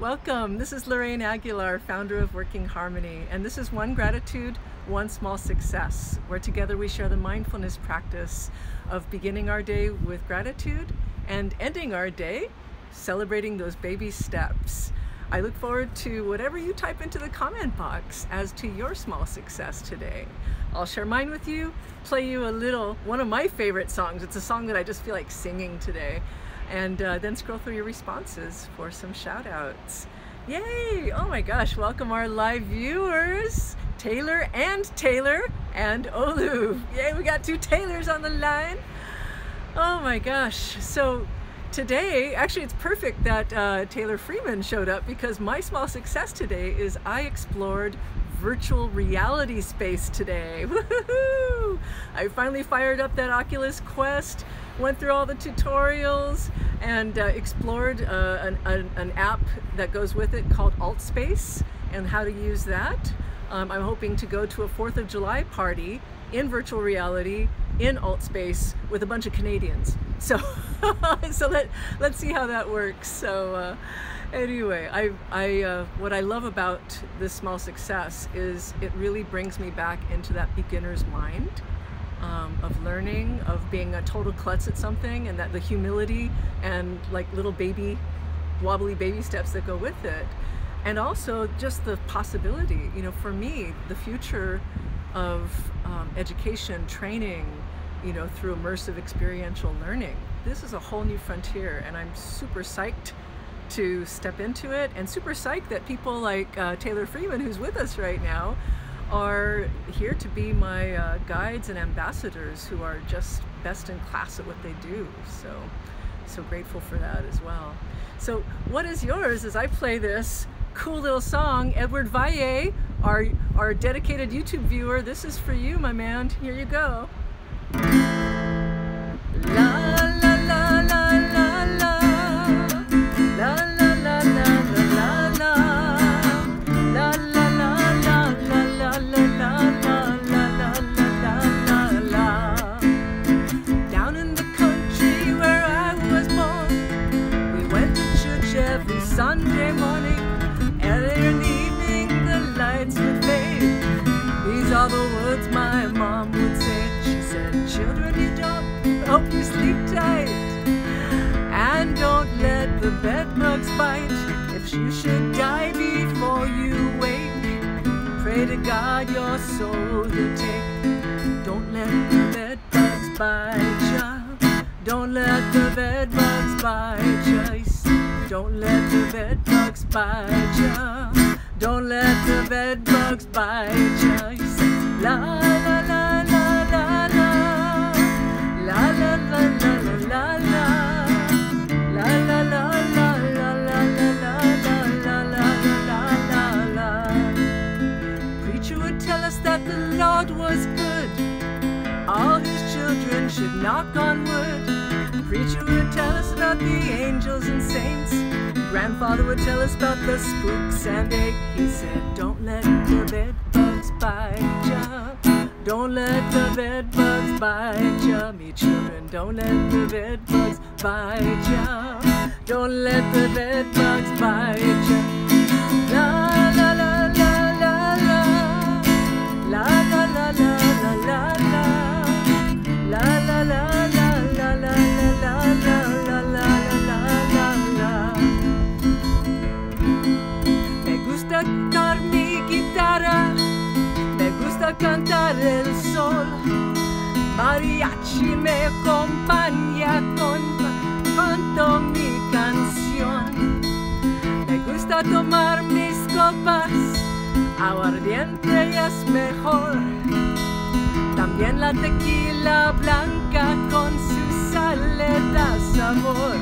Welcome. This is Lorraine Aguilar, founder of Working Harmony, and this is One Gratitude, One Small Success, where together we share the mindfulness practice of beginning our day with gratitude and ending our day celebrating those baby steps. I look forward to whatever you type into the comment box as to your small success today. I'll share mine with you, play you a little, one of my favorite songs. It's a song that I just feel like singing today and uh, then scroll through your responses for some shout outs. Yay! Oh my gosh, welcome our live viewers, Taylor and Taylor and Olu. Yay, we got two Taylors on the line. Oh my gosh. So today, actually it's perfect that uh, Taylor Freeman showed up because my small success today is I explored virtual reality space today. I finally fired up that Oculus Quest went through all the tutorials and uh, explored uh, an, an, an, app that goes with it called AltSpace and how to use that. Um, I'm hoping to go to a 4th of July party in virtual reality in AltSpace with a bunch of Canadians. So, so let, let's see how that works. So uh, anyway, I, I, uh, what I love about this small success is it really brings me back into that beginner's mind um, of learning, of being a total klutz at something, and that the humility and like little baby, wobbly baby steps that go with it. And also just the possibility, you know, for me, the future of um, education, training, you know, through immersive experiential learning. This is a whole new frontier, and I'm super psyched to step into it, and super psyched that people like uh, Taylor Freeman, who's with us right now, are here to be my uh, guides and ambassadors who are just best in class at what they do. So, so grateful for that as well. So what is yours as I play this cool little song, Edward Valle, our, our dedicated YouTube viewer, this is for you, my man. Here you go. You should die before you wake, pray to God your soul to take. Don't let the bedbugs bite ya. Don't let the bedbugs bite ya. Don't let the bedbugs bite ya. Don't let the bedbugs bite ya. La la the Lord was good. All his children should knock on wood. Preacher would tell us about the angels and saints. Grandfather would tell us about the spooks and ache. He said, Don't let the bed bugs bite ya. Don't let the bed bugs bite ya. Me children, don't let the bed bugs bite ya. Don't let the bed bugs bite ya. La La la la la la la. Cantar el sol. Mariachi me acompaña con canto mi canción. Me gusta tomar mis copas, aguardiente es mejor. También la tequila blanca con su sal le da sabor.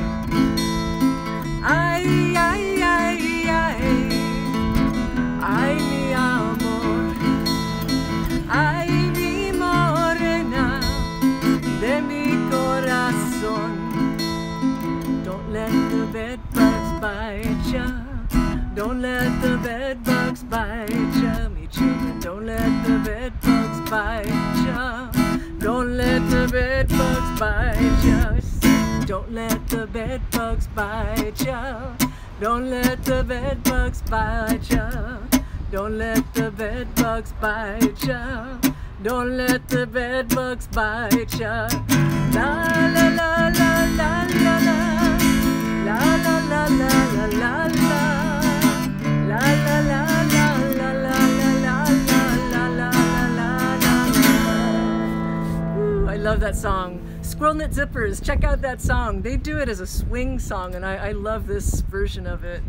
Let the bed bugs bite ya. Don't let the bed bugs bite ya. Don't let the bed bugs bite ya. Don't let the bed bugs bite ya. Don't let the bed bugs bite ya. La la la la la la love that song. Squirrel Nut Zippers, check out that song. They do it as a swing song, and I, I love this version of it.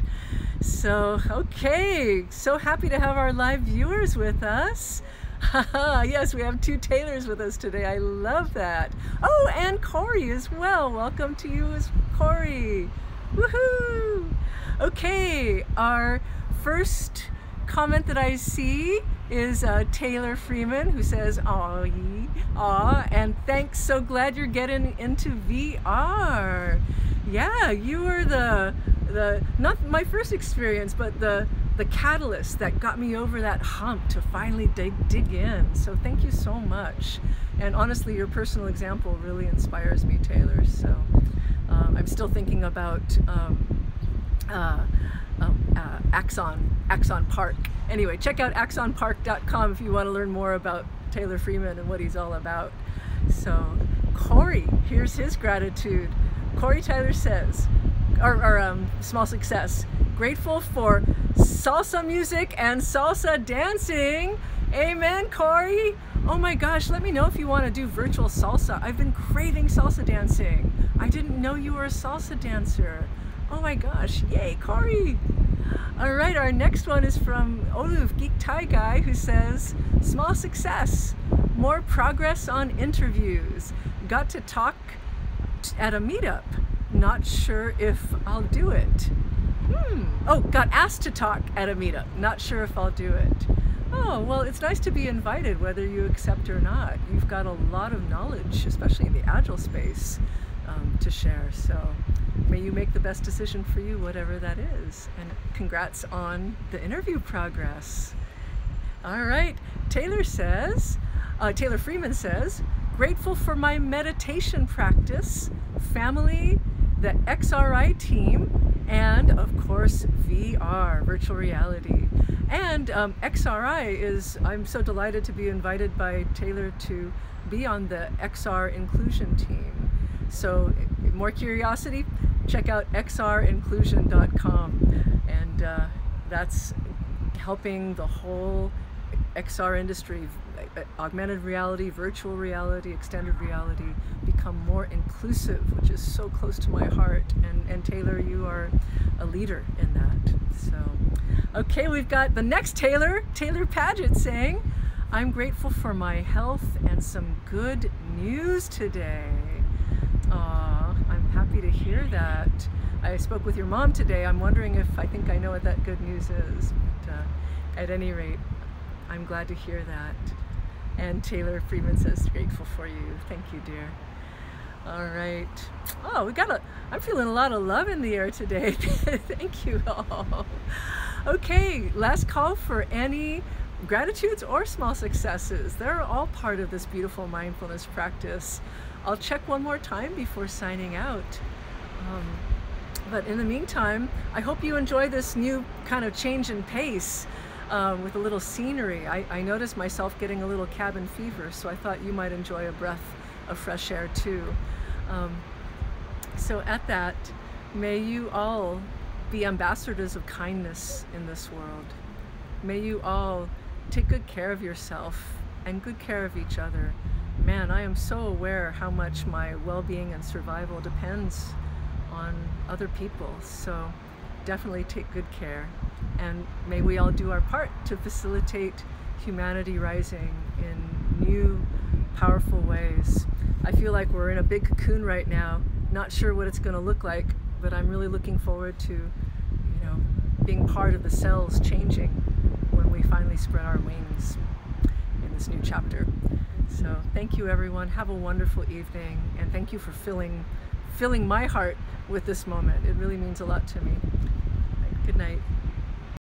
So, okay, so happy to have our live viewers with us. yes, we have two Taylors with us today. I love that. Oh, and Corey as well. Welcome to you as Corey. Woohoo! Okay, our first comment that I see is uh, Taylor Freeman who says, "Aw, ye, aw," and thanks. So glad you're getting into VR. Yeah, you were the the not my first experience, but the the catalyst that got me over that hump to finally dig dig in. So thank you so much. And honestly, your personal example really inspires me, Taylor. So um, I'm still thinking about. Um, uh, um, uh, Axon, Axon Park. Anyway, check out axonpark.com if you want to learn more about Taylor Freeman and what he's all about. So, Corey, here's his gratitude. Corey Tyler says, or, or um, small success, grateful for salsa music and salsa dancing. Amen, Corey. Oh my gosh, let me know if you want to do virtual salsa. I've been craving salsa dancing. I didn't know you were a salsa dancer. Oh my gosh, yay, Corey! All right, our next one is from Oluf Geek Thai Guy who says, small success, more progress on interviews. Got to talk at a meetup. Not sure if I'll do it. Hmm. Oh, got asked to talk at a meetup. Not sure if I'll do it. Oh, well, it's nice to be invited whether you accept or not. You've got a lot of knowledge, especially in the Agile space, um, to share. So may you make the best decision for you, whatever that is. And congrats on the interview progress. All right, Taylor says, uh, Taylor Freeman says, grateful for my meditation practice, family, the XRI team, and of course VR, virtual reality. And um, XRI is, I'm so delighted to be invited by Taylor to be on the XR inclusion team. So more curiosity, check out xrinclusion.com and uh, that's helping the whole XR industry, uh, augmented reality, virtual reality, extended reality, become more inclusive, which is so close to my heart. And, and Taylor, you are a leader in that. So, okay, we've got the next Taylor, Taylor Paget saying, I'm grateful for my health and some good news today. Aw, I'm happy to hear that. I spoke with your mom today. I'm wondering if I think I know what that good news is. But uh, at any rate, I'm glad to hear that. And Taylor Freeman says, grateful for you. Thank you, dear. All right. Oh, we got a, I'm feeling a lot of love in the air today. Thank you all. Okay, last call for any gratitudes or small successes. They're all part of this beautiful mindfulness practice. I'll check one more time before signing out. Um, but in the meantime, I hope you enjoy this new kind of change in pace uh, with a little scenery. I, I noticed myself getting a little cabin fever, so I thought you might enjoy a breath of fresh air too. Um, so at that, may you all be ambassadors of kindness in this world. May you all take good care of yourself and good care of each other man, I am so aware how much my well-being and survival depends on other people. So definitely take good care. And may we all do our part to facilitate humanity rising in new, powerful ways. I feel like we're in a big cocoon right now, not sure what it's going to look like, but I'm really looking forward to, you know, being part of the cells changing when we finally spread our wings in this new chapter. So thank you everyone. Have a wonderful evening and thank you for filling filling my heart with this moment. It really means a lot to me. Good night.